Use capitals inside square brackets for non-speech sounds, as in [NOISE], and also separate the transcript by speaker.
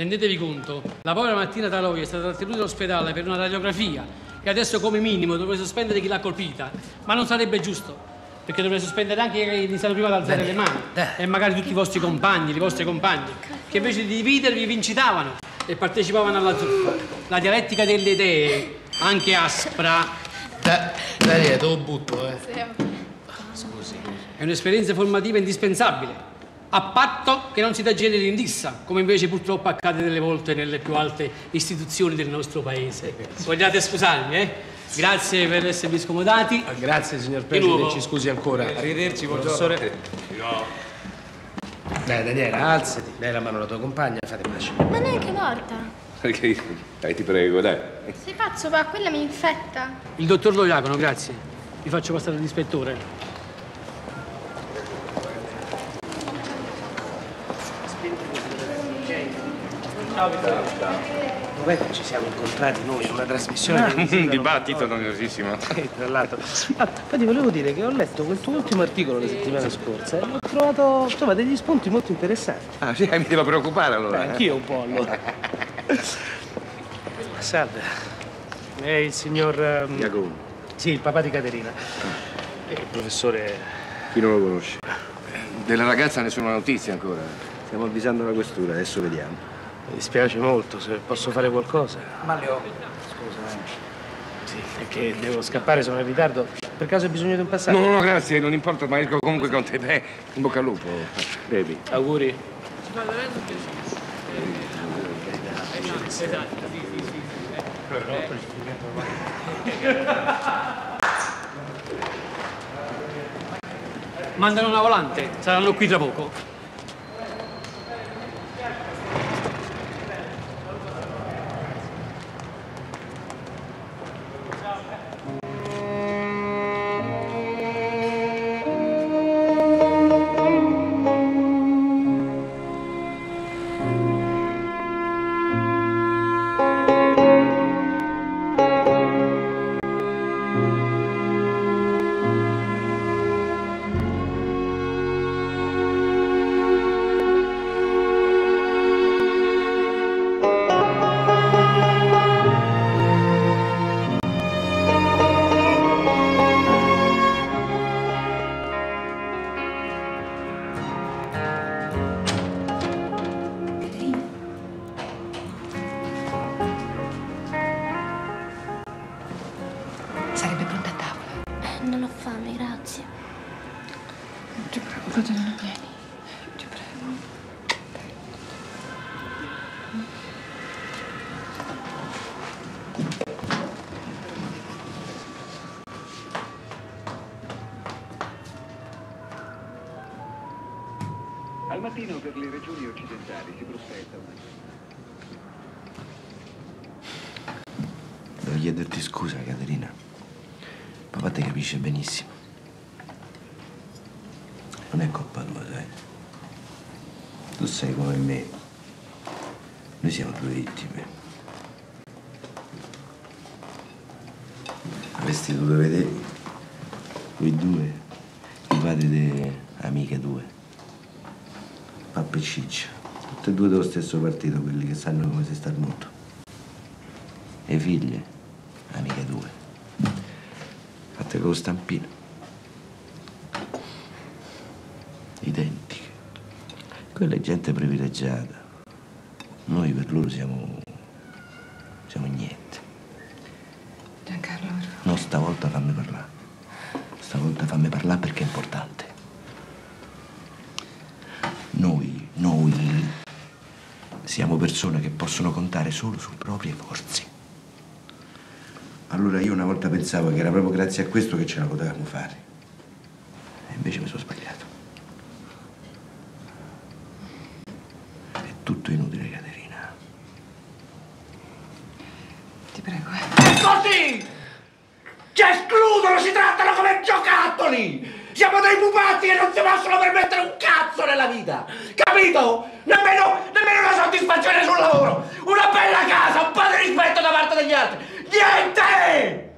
Speaker 1: rendetevi conto, la povera Martina Taloi è stata trattenuta all'ospedale per una radiografia e adesso come minimo dovrei sospendere chi l'ha colpita, ma non sarebbe giusto, perché dovrei sospendere anche chi è iniziato prima ad alzare le mani e magari tutti i vostri compagni, i vostri compagni, che invece di dividervi vi incitavano e partecipavano alla zuppa. La dialettica delle idee, anche aspra,
Speaker 2: Dai, dai, te lo butto, eh.
Speaker 1: Scusi. È un'esperienza formativa indispensabile, a patto che non si degeneri in dissa, come invece purtroppo accade delle volte nelle più alte istituzioni del nostro paese. Vogliate scusarmi, eh? Grazie per esservi scomodati.
Speaker 2: Grazie, signor
Speaker 1: Di nuovo.
Speaker 2: Preside, ci scusi ancora.
Speaker 3: Arrivederci, buongiorno.
Speaker 2: Professore. Dai, Daniela, alzati. Dai la mano alla tua compagna fate pace.
Speaker 4: Ma neanche morta.
Speaker 5: Perché? Dai, ti prego, dai.
Speaker 4: Sei pazzo, va, quella mi infetta.
Speaker 1: Il dottor Loiacono, grazie. Vi faccio passare l'ispettore.
Speaker 2: Dov'è che ci siamo incontrati noi in una trasmissione televisiva? [LAUGHS]
Speaker 5: Un dibattito noiosissimo. [LAUGHS]
Speaker 2: Eh, tra l'altro. Ah, poi ti volevo dire che ho letto quel tuo ultimo articolo la settimana scorsa e ho trovato insomma, degli spunti molto interessanti.
Speaker 5: Ah, sì, [LAUGHS] mi devo preoccupare allora.
Speaker 2: Eh, anch'io un po' allora. Salve. È il signor...
Speaker 5: Giacomo,
Speaker 2: Sì, il papà di Caterina. E il professore...
Speaker 5: chi non lo conosce? Della ragazza nessuna notizia ancora.
Speaker 6: Stiamo avvisando la questura, adesso vediamo.
Speaker 2: Mi dispiace molto, se posso fare qualcosa.
Speaker 3: Maglio, scusa, eh.
Speaker 2: Sì, è che devo scappare, sono in ritardo. Per caso hai bisogno di un passaggio?
Speaker 5: No, no, grazie, non importa, ma esco comunque con te. Beh, in bocca al lupo. Baby.
Speaker 2: Auguri.
Speaker 1: Mandano una volante, saranno qui tra poco.
Speaker 7: Ti prego, Caterina, vieni. Ti prego.
Speaker 8: Al mattino per le regioni occidentali si prospetta una...
Speaker 6: Devo chiederti scusa, Caterina. Papà ti capisce benissimo. Non è colpa tua, sai. Tu sei come me. Noi siamo due vittime. Avresti dovuto vedere voi due, i padri delle amiche tue. Pappa e Ciccia. Tutte e due dello stesso partito, quelli che sanno come si sta al mondo. E figlie, amiche tue. Fatte con lo stampino. Quella è gente privilegiata. Noi per loro siamo. siamo niente.
Speaker 7: Giancarlo,
Speaker 6: No, stavolta fammi parlare. Stavolta fammi parlare perché è importante. Noi, noi siamo persone che possono contare solo su proprie forze. Allora io una volta pensavo che era proprio grazie a questo che ce la potevamo fare. E invece mi sono sbagliato. È tutto inutile, Caterina.
Speaker 7: ti prego, eh.
Speaker 9: Così! Ci escludono, si trattano come giocattoli! Siamo dei pupazzi e non si possono permettere un cazzo nella vita! Capito? Nemmeno, nemmeno una soddisfazione sul lavoro! Una bella casa, un po' di rispetto da parte degli altri! Niente!